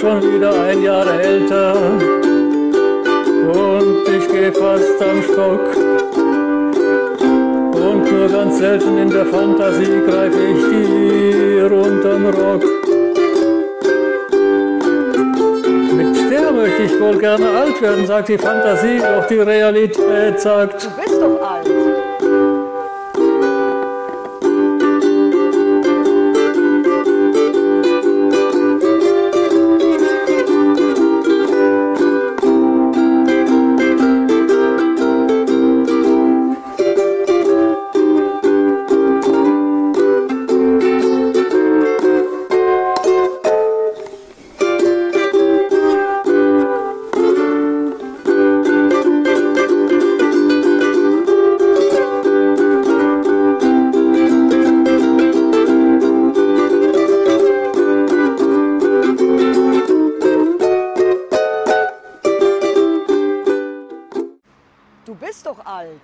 schon wieder ein Jahr älter und ich geh fast am Stock. Und nur ganz selten in der Fantasie greif ich dir unterm Rock. Mit der möchte ich wohl gerne alt werden, sagt die Fantasie, doch die Realität sagt, Du bist doch alt. Du bist doch alt.